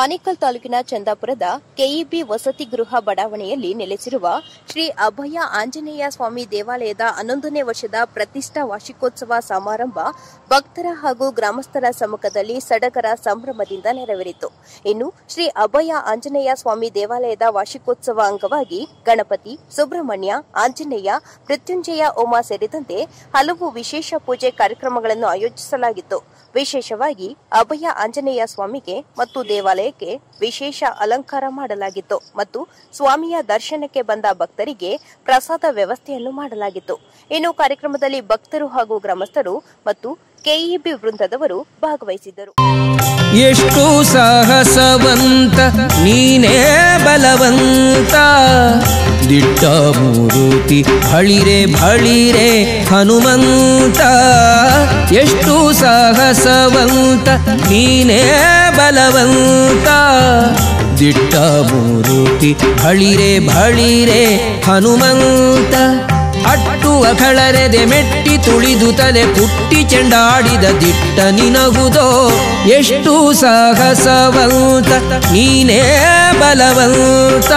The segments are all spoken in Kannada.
ಆನೇಕಲ್ ತಾಲೂಕಿನ ಚಂದಾಪುರದ ಕೆಇಬಿ ವಸತಿ ಗೃಹ ಬಡಾವಣೆಯಲ್ಲಿ ನೆಲೆಸಿರುವ ಶ್ರೀ ಅಭಯ ಆಂಜನೇಯ ಸ್ವಾಮಿ ದೇವಾಲಯದ ಹನ್ನೊಂದನೇ ವರ್ಷದ ಪ್ರತಿಷ್ಠಾ ವಾರ್ಷಿಕೋತ್ಸವ ಸಮಾರಂಭ ಭಕ್ತರ ಹಾಗೂ ಗ್ರಾಮಸ್ಥರ ಸಮ್ಮುಖದಲ್ಲಿ ಸಡಗರ ಸಂಭ್ರಮದಿಂದ ನೆರವೇರಿತು. ಇನ್ನು ಶ್ರೀ ಅಭಯ ಆಂಜನೇಯ ಸ್ವಾಮಿ ದೇವಾಲಯದ ವಾರ್ಷಿಕೋತ್ಸವ ಅಂಗವಾಗಿ ಗಣಪತಿ, ಸುಬ್ರಹ್ಮಣ್ಯ, ಆಂಜನೇಯ, ಮೃತ್ಯುಂಜಯ ಹೋಮ ಸೇರಿದಂತೆ ಹಲವು ವಿಶೇಷ ಪೂಜೆ ಕಾರ್ಯಕ್ರಮಗಳನ್ನು ಆಯೋಜಿಸಲಾಗಿತ್ತು. ವಿಶೇಷವಾಗಿ ಅಭಯ ಆಂಜನೇಯ ಸ್ವಾಮಿಗೆ ಮತ್ತು ದೇವಾಲಯಕ್ಕೆ ವಿಶೇಷ ಅಲಂಕಾರ ಮಾಡಲಾಗಿತ್ತು ಮತ್ತು ಸ್ವಾಮಿಯ ದರ್ಶನಕ್ಕೆ ಬಂದ ಭಕ್ತರಿಗೆ ಪ್ರಸಾದ ವ್ಯವಸ್ಥೆಯನ್ನು ಮಾಡಲಾಗಿತ್ತು. ಇನ್ನು ಕಾರ್ಯಕ್ರಮದಲ್ಲಿ ಭಕ್ತರು ಹಾಗೂ ಗ್ರಾಮಸ್ಥರು ಮತ್ತು ಕೆಇಬಿ ವೃಂದದವರು ಭಾಗವಹಿಸಿದ್ದರು. ಎಷ್ಟು ಸಾಹಸವಂತ, ನೀನೇ ಬಲವಂತ. ದಿಟ್ಟ ಮೂರುತಿ, ಭಳಿರೆ ಭಳಿರೆ, ಹನುಮಂತ, ಎಷ್ಟು ಸಾಹಸವಂತ, ನೀನೇ ಬಲವಂತ. ದಿಟ್ಟ ಮೂರುತಿ, ಭಳಿರೆ ಭಳಿರೆ, ಹನುಮಂತ, ಅಟ್ಟು ಅಖಳರೆದೆ ಮೆಟ್ಟಿ ತುಳಿದು ತಲೆ ಪುಟ್ಟಿ ಚೆಂಡಾಡಿದ ದಿಟ್ಟ ನಿನಗುದೋ, ಎಷ್ಟು ಸಾಹಸವಂತ, ನೀನೇ ಬಲವಂತ.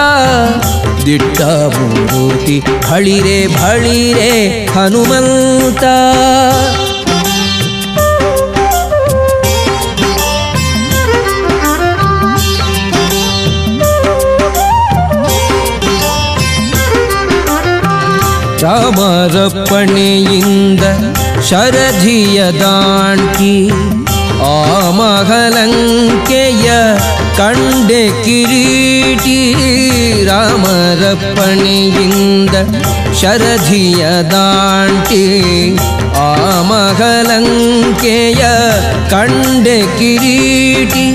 ದಿಟ್ಟ ಮೂರ್ತಿ ಭಳಿರೆ ಭಳಿರೆ ಹನುಮಂತ! ರಾಮರಪ್ಪಣೆಯಿಂದ ಶರಧಿಯ ದಾಂಟಿ ಆ ಮಹಲಂಕೆಯ ಕಂಡೆ ಕಿರೀಟಿ ರಾಮರಪ್ಪಣೆಯಿಂದ ಶರಧಿಯ ದಾಂಟಿ ಆ ಮಹಲಂಕೆಯ ಕಂಡೆ ಕಿರೀಟಿ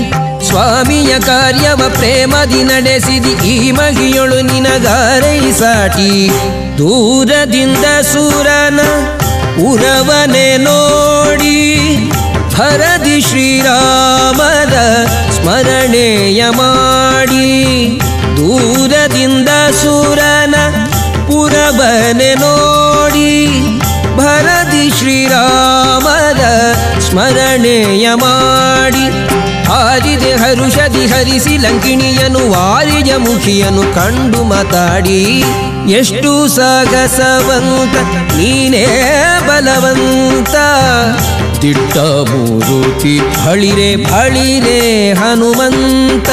ಸ್ವಾಮಿಯ ಕಾರ್ಯವ ಪ್ರೇಮದಿ ನಡೆಸಿದಿ ಈ ಮಗಿಯೊಳು ನಿನಗಾರೈಸಾಟಿ ದೂರದಿಂದ ಸೂರನ ಉರವನೆ ನೋಡಿ ಭರದಿ ಶ್ರೀರಾಮದ ಸ್ಮರಣೆಯ ಮಾಡಿ ದೂರದಿಂದ ಸುರನ ಪುರಬನೆ ನೋಡಿ ಭರದಿ ಶ್ರೀರಾಮದ ಸ್ಮರಣೆಯ ಮಾಡಿ ಹಾರಿದೆ ಹರುಷದಿ ಹರಿಸಿ ಲಂಕಿಣಿಯನು ವಾರಿಜ ಮುಖಿಯನು ಕಂಡು ಮಾತಾಡಿ, ಎಷ್ಟು ಸಾಗಸವಂತ, ನೀನೇ ಬಲವಂತ ದಿಟ್ಟ ಮೂರುತಿ ಹಳಿರೆ ಹಳಿರೆ ಹನುಮಂತ!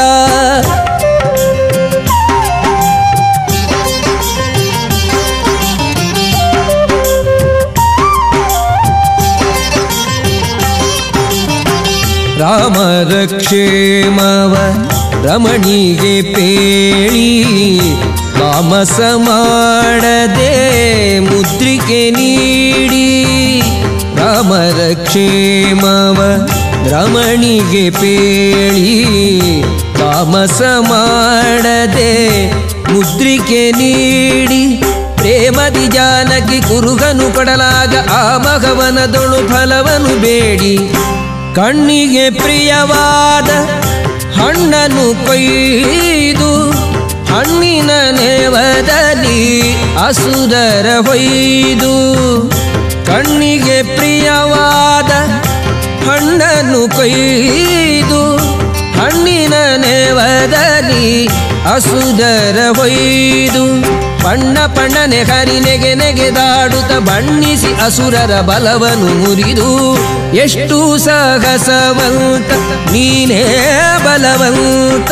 ರಾಮರ ಕ್ಷೇಮವ ರಮಣಿಗೆ ಪೇಳಿ ತಾಮಸ ಮಾಡದೆ ಮುದ್ರಿಕೆ ರಾಮರ ಕ್ಷೇಮವ ರಮಣಿಗೆ ಪೇಳಿ ತಾಮಸ ಮಾಡದೆ ಮುದ್ರಿಕೆ ನೀಡಿ ಪ್ರೇಮದಿ ಜಾನಕಿ ಕುರುಗನು ಕೊಡಲಾಗ ಆ ಮಗವನದೊಳು ಫಲವನು ಬೇಡಿ. ಕಣ್ಣಿಗೆ ಪ್ರಿಯವಾದ ಹಣ್ಣನ್ನು ಕೊಯ್ದು ಹಣ್ಣಿನ ನೇವದಲ್ಲಿ ಅಸುರರ ಹೊಯ್ದು ಕಣ್ಣಿಗೆ ಪ್ರಿಯವಾದ ಹಣ್ಣನ್ನು ಕೊಯ್ದು ಹಣ್ಣಿನ ನೆವದಲ್ಲಿ ಅಸುದರ ಹೊಯ್ದು ಪಣ್ಣ ಪಣ್ಣನೆ ಹರಿ ನೆಗೆ ನೆಗೆದಾಡುತ್ತ ಬಣ್ಣಿಸಿ ಅಸುರರ ಬಲವನ್ನು ಮುರಿದು ಎಷ್ಟು ಸಾಹಸವಂತ, ನೀನೇ ಬಲವಂತ.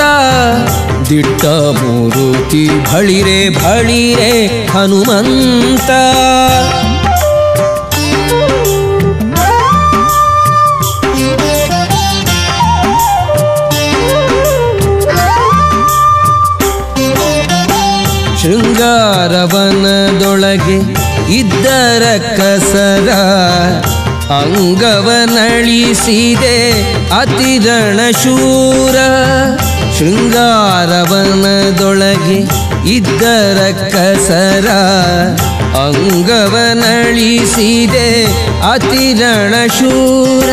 ದಿಟ್ಟ ಮೂರುತಿ ಭಳಿರೆ ಭಳಿರೆ ಹನುಮಂತ. ಶೃಂಗಾರವನದೊಳಗೆ ಇದ್ದರ ಕಸರ ಅಂಗವನಳಿಸಿದೆ ಅತಿರಣ ಶೂರ ಶೃಂಗಾರವನದೊಳಗೆ ಇದ್ದರ ಕಸರ ಅಂಗವನಳಿಸಿದೆ ಅತಿರಣ ಶೂರ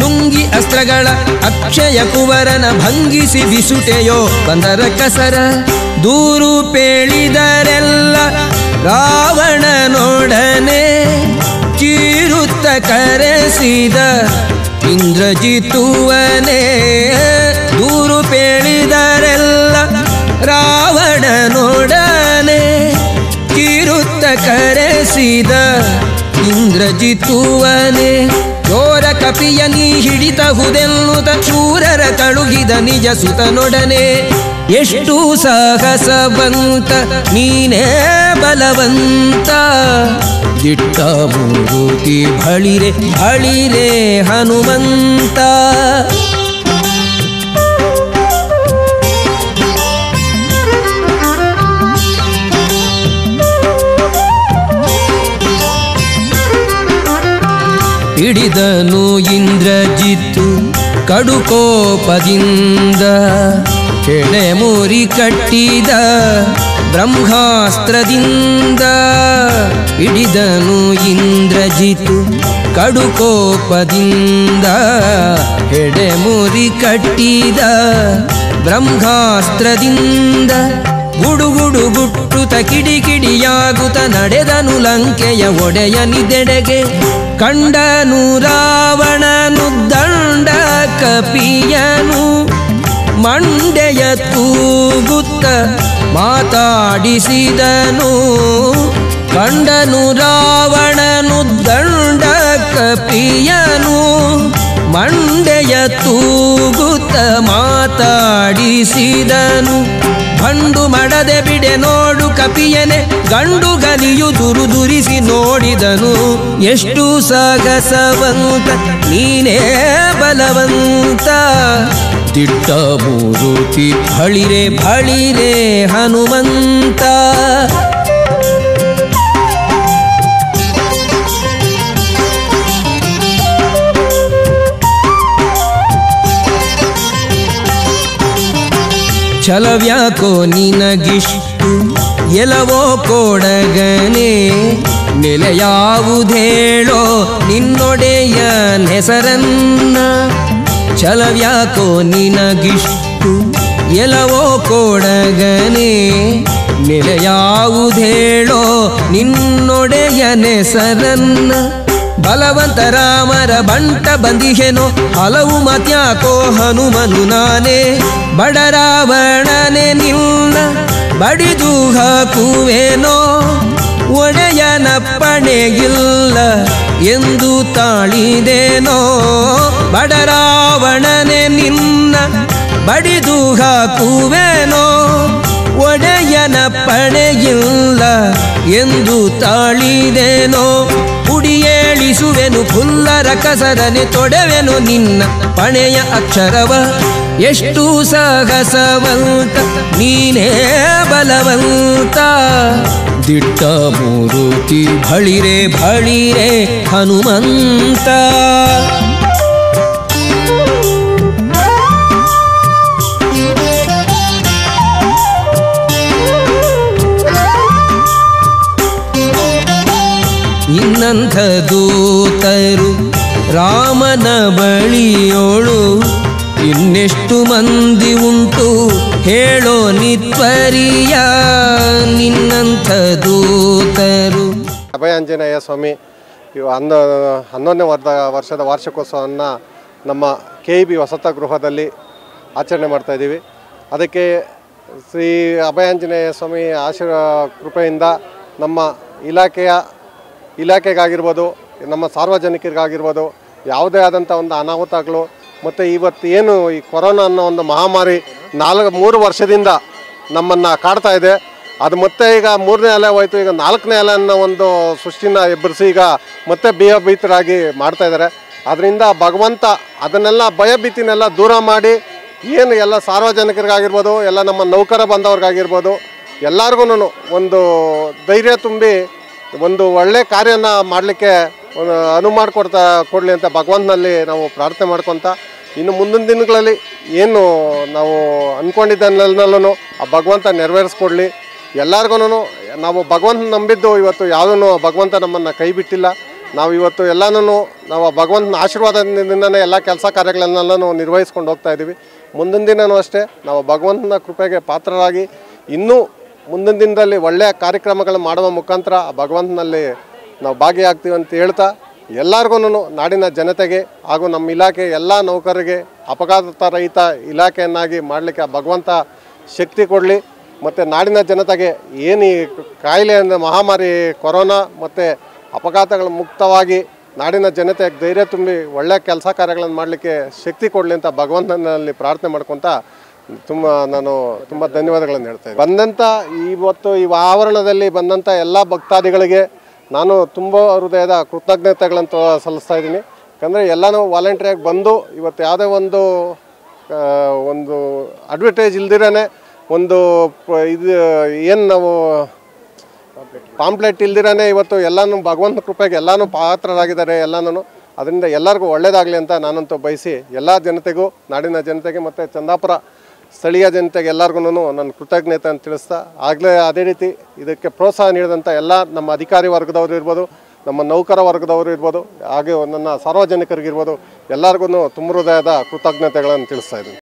ನುಂಗಿ ಅಸ್ತ್ರಗಳ ಅಕ್ಷಯ ಕುವರನ ಭಂಗಿಸಿ ಬಿಸುಟೆಯೋ ಬಂದರ ಕಸರ ದೂರು ಪೇಳಿದರೆಲ್ಲ ರಾವಣನೊಡನೆ ಚಿರುತ್ತ ಕರೆಸಿದ ಇಂದ್ರಜಿತುವನೇ ದೂರು ಪೇಳಿದರೆಲ್ಲ ರಾವಣನೊಡನೆ ಚಿರುತ್ತ ಕರೆಸಿದ ಇಂದ್ರಜಿತುವನೇ. ಚೋರ ಕಪಿಯ ನೀ ಹುದೆಲ್ಲುತ ಚೂರರ ಕಳುಹಿದ ನಿಜ ಸುತನೊಡನೆ. ಎಷ್ಟು ಸಾಹಸವಂತ ನೀನೇ ಬಲವಂತ. ದಿಟ್ಟ ಮೂರುತಿ ಬಳಿರೆ ಬಳಿರೆ ಹನುಮಂತ. ಹಿಡಿದನು ಇಂದ್ರಜಿತ್ತು ಕಡುಕೋಪದಿಂದ. ಕೆಳೆ ಮುರಿ ಕಟ್ಟಿದ ಬ್ರಹ್ಮಾಸ್ತ್ರದಿಂದ ಹಿಡಿದನು ಇಂದ್ರಜಿತು ಕಡುಕೋಪದಿಂದ. ಹೆಡೆ ಮುರಿ ಕಟ್ಟಿದ ಬ್ರಹ್ಮಾಸ್ತ್ರದಿಂದ ಗುಡುಗುಡು ಗುಟ್ಟುತ ಕಿಡಿ ಕಿಡಿಯಾಗುತ್ತ ನಡೆದನು ಲಂಕೆಯ ಒಡೆಯನಿದೆಡೆಗೆ ಕಂಡನು ರಾವಣನು ದಂಡ ಕಪಿಯನು ಮಂಡೆಯ ತೂಗುತ್ತ ಮಾತಾಡಿಸಿದನು. ಕಂಡನು ರಾವಣನು ದಂಡ ಕಪಿಯನು ಮಂಡೆಯ ತೂಗುತ್ತ ಮಾತಾಡಿಸಿದನು. ಬಂಡು ಮಡದೆ ಬಿಡೆ ನೋಡು ಕಪಿಯನೆ. ಗಂಡು ಗಲಿಯು ದುರುದುರಿಸಿ ನೋಡಿದನು. ಎಷ್ಟು ಸಾಗಸವಂತ, ನೀನೇ ಬಲವಂತ. ದಿಟ್ಟ ಮೂರುತಿ ಬಳಿರೆ ಬಳಿರೆ ಹನುಮಂತ. ಛಲವ್ಯಾಕೋ ನಿನಗಿಷ್ಟು ಎಲವೋ ಕೊಡಗನೆ. ನೆಲೆಯಾವುದೇಳೋ ನಿನ್ನೊಡೆಯ ಹೆಸರನ್ನ ಛಲವ್ಯಾಕೋ ನಿನಗಿಷ್ಟು ಎಲವೋ ಕೊಡಗನೆ. ನೆಲೆಯಾವುದೇಳೋ ನಿನ್ನೊಡೆಯನೆ ನೆಸರನ್ನ. ಬಲವಂತ ರಾಮರ ಬಂಟ ಬಂದಿಹೆನೋ, ಹಲವು ಮತ್ಯಾಕೋ ಹನುಮನು ನಾನೇ. ಬಡರಾವಣನೆ ನಿನ್ನ, ಬಡಿದು ಹಾಕುವೇನೋ. ಒಡೆಯನ ಪಣೆಗಿಲ್ಲ ಎಂದು ತಾಳಿದೇನೋ? ಬಡರಾವಣನೆ ನಿನ್ನ ಬಡಿದು ಹಾಕುವೆನೋ? ಒಡೆಯನ ಪಣೆಯಿಲ್ಲ ಎಂದು ತಾಳಿದೇನೋ? ಕುಡಿಯೇಳಿಸುವೆನು ಫುಲ್ಲರ ಕಸರನೆ ತೊಡೆವೆನು ನಿನ್ನ ಪಣೆಯ ಅಕ್ಷರವ? ಎಷ್ಟು ಸಾಹಸವಂತ, ನೀನೇ ಬಲವಂತ. ದಿಟ್ಟ ಮೂರುತಿ ಭಳಿರೆ ಭಳಿರೆ ಹನುಮಂತ. ಇನ್ನಂಥ ದೂತರು ರಾಮನ ಬಳಿಯೋಳು ಇನ್ನೆಷ್ಟು ಮಂದಿ ಉಂಟು? ಹೇಳೋ ನಿತ್ವರಿಯ ನಿನ್ನಂಥ ದೂತರು. ಅಭಯಾಂಜನೇಯ ಸ್ವಾಮಿ, ಇವು ಹನ್ನೊ, ಹನ್ನೊಂದನೇ ವರ್ಧ ವರ್ಷದ ವಾರ್ಷಿಕೋತ್ಸವವನ್ನು ನಮ್ಮ ಕೆ ಇ ಬಿ ವಸತ ಗೃಹದಲ್ಲಿ ಆಚರಣೆ ಮಾಡ್ತಾ ಇದ್ದೀವಿ. ಅದಕ್ಕೆ ಶ್ರೀ ಅಭಯಾಂಜನೇಯ ಸ್ವಾಮಿ ಆಶೀರ್ವ ಕೃಪೆಯಿಂದ ನಮ್ಮ ಇಲಾಖೆಯ, ಇಲಾಖೆಗಾಗಿರ್ಬೋದು, ನಮ್ಮ ಸಾರ್ವಜನಿಕರಿಗಾಗಿರ್ಬೋದು, ಯಾವುದೇ ಆದಂಥ ಒಂದು ಅನಾಹುತಗಳು, ಮತ್ತು ಇವತ್ತು ಏನು ಈ ಕೊರೋನಾ ಅನ್ನೋ ಒಂದು ಮಹಾಮಾರಿ ನಾಲ್ಕು, ಮೂರು ವರ್ಷದಿಂದ ನಮ್ಮನ್ನು ಕಾಡ್ತಾ ಇದೆ. ಅದು ಮತ್ತೆ ಈಗ ಮೂರನೇ ಅಲೆ ಹೋಯಿತು. ಈಗ ನಾಲ್ಕನೇ ಅಲೆ ಅನ್ನೋ ಒಂದು ಸೃಷ್ಟಿನ ಎಬ್ಬರಿಸಿ ಈಗ ಮತ್ತೆ ಭಯಭೀತರಾಗಿ ಮಾಡ್ತಾ ಇದ್ದಾರೆ. ಅದರಿಂದ ಭಗವಂತ ಅದನ್ನೆಲ್ಲ ಭಯಭೀತಿನೆಲ್ಲ ದೂರ ಮಾಡಿ ಏನು ಎಲ್ಲ ಸಾರ್ವಜನಿಕರಿಗಾಗಿರ್ಬೋದು, ಎಲ್ಲ ನಮ್ಮ ನೌಕರ ಬಂದವ್ರಿಗಾಗಿರ್ಬೋದು ಎಲ್ಲರಿಗೂ ಒಂದು ಧೈರ್ಯ ತುಂಬಿ ಒಂದು ಒಳ್ಳೆ ಕಾರ್ಯನ ಮಾಡಲಿಕ್ಕೆ ಅನುವು ಮಾಡಿಕೊಡ್ತಾ ಕೊಡಲಿ ಅಂತ ಭಗವಂತನಲ್ಲಿ ನಾವು ಪ್ರಾರ್ಥನೆ ಮಾಡ್ಕೊತ ಇನ್ನು ಮುಂದಿನ ದಿನಗಳಲ್ಲಿ ಏನು ನಾವು ಅಂದ್ಕೊಂಡಿದ್ದಲ್ಲೂ ಆ ಭಗವಂತ ನೆರವೇರಿಸ್ಕೊಡ್ಲಿ. ಎಲ್ಲರಿಗೂ ನಾವು ಭಗವಂತ ನಂಬಿದ್ದು ಇವತ್ತು ಯಾವುದೂ ಭಗವಂತ ನಮ್ಮನ್ನು ಕೈ ಬಿಟ್ಟಿಲ್ಲ. ನಾವು ಇವತ್ತು ಎಲ್ಲನೂ ನಾವು ಆ ಭಗವಂತನ ಆಶೀರ್ವಾದದಿಂದನೇ ಎಲ್ಲ ಕೆಲಸ ಕಾರ್ಯಗಳನ್ನೆಲ್ಲನೂ ನಿರ್ವಹಿಸ್ಕೊಂಡು ಹೋಗ್ತಾ ಇದ್ದೀವಿ. ಮುಂದಿನ ದಿನವೂ ಅಷ್ಟೇ ನಾವು ಭಗವಂತನ ಕೃಪೆಗೆ ಪಾತ್ರರಾಗಿ ಇನ್ನೂ ಮುಂದಿನ ದಿನದಲ್ಲಿ ಒಳ್ಳೆಯ ಕಾರ್ಯಕ್ರಮಗಳು ಮಾಡುವ ಮುಖಾಂತರ ಆ ಭಗವಂತನಲ್ಲಿ ನಾವು ಭಾಗಿಯಾಗ್ತೀವಿ ಅಂತ ಹೇಳ್ತಾ ಎಲ್ಲರಿಗೂ ನಾಡಿನ ಜನತೆಗೆ ಹಾಗೂ ನಮ್ಮ ಇಲಾಖೆ ಎಲ್ಲ ನೌಕರರಿಗೆ ಅಪಘಾತ ರಹಿತ ಇಲಾಖೆಯನ್ನಾಗಿ ಮಾಡಲಿಕ್ಕೆ ಭಗವಂತ ಶಕ್ತಿ ಕೊಡಲಿ. ಮತ್ತು ನಾಡಿನ ಜನತೆಗೆ ಏನು ಈ ಕಾಯಿಲೆ ಅಂದರೆ ಮಹಾಮಾರಿ, ಕೊರೋನಾ ಮತ್ತು ಅಪಘಾತಗಳು ಮುಕ್ತವಾಗಿ ನಾಡಿನ ಜನತೆಗೆ ಧೈರ್ಯ ತುಂಬಿ ಒಳ್ಳೆಯ ಕೆಲಸ ಕಾರ್ಯಗಳನ್ನು ಮಾಡಲಿಕ್ಕೆ ಶಕ್ತಿ ಕೊಡಲಿ ಅಂತ ಭಗವಂತನಲ್ಲಿ ಪ್ರಾರ್ಥನೆ ಮಾಡ್ಕೊತ ತುಂಬ ನಾನು ತುಂಬ ಧನ್ಯವಾದಗಳನ್ನು ಹೇಳ್ತೇನೆ ಬಂದಂಥ ಇವತ್ತು ಈ ಆವರಣದಲ್ಲಿ ಬಂದಂಥ ಎಲ್ಲ ಭಕ್ತಾದಿಗಳಿಗೆ ನಾನು ತುಂಬ ಹೃದಯದ ಕೃತಜ್ಞತೆಗಳಂತ ಸಲ್ಲಿಸ್ತಾ ಇದ್ದೀನಿ. ಯಾಕಂದರೆ ಎಲ್ಲನೂ ವಾಲಂಟ್ರಿಯಾಗಿ ಬಂದು ಇವತ್ತು ಯಾವುದೇ ಒಂದು ಒಂದು ಅಡ್ವರ್ಟೈಸ್ ಇಲ್ದಿರೇ ಒಂದು ಇದು, ಏನು ನಾವು ಪಾಂಪ್ಲೆಟ್ ಇಲ್ದಿರೇ ಇವತ್ತು ಎಲ್ಲನೂ ಭಗವಂತ ಕೃಪೆಗೆ ಎಲ್ಲನೂ ಪಾತ್ರರಾಗಿದ್ದಾರೆ ಎಲ್ಲಾನು. ಅದರಿಂದ ಎಲ್ಲರಿಗೂ ಒಳ್ಳೆಯದಾಗಲಿ ಅಂತ ನಾನಂತೂ ಬಯಸಿ ಎಲ್ಲ ಜನತೆಗೂ, ನಾಡಿನ ಜನತೆಗೆ ಮತ್ತು ಚಂದಾಪುರ ಸ್ಥಳೀಯ ಜನತೆಗೆ ಎಲ್ಲರಿಗೂ ನನ್ನ ಕೃತಜ್ಞತೆ ಅಂತ ತಿಳಿಸ್ತಾ, ಆಗಲೇ ಅದೇ ರೀತಿ ಇದಕ್ಕೆ ಪ್ರೋತ್ಸಾಹ ನೀಡಿದಂಥ ಎಲ್ಲ ನಮ್ಮ ಅಧಿಕಾರಿ ವರ್ಗದವರು ಇರ್ಬೋದು, ನಮ್ಮ ನೌಕರ ವರ್ಗದವರು ಇರ್ಬೋದು, ಹಾಗೆ ನನ್ನ ಸಾರ್ವಜನಿಕರಿಗಿರ್ಬೋದು ಎಲ್ಲರಿಗೂ ತುಂಬ ಹೃದಯದ ಕೃತಜ್ಞತೆಗಳನ್ನು ತಿಳಿಸ್ತಾ ಇದ್ದೀನಿ.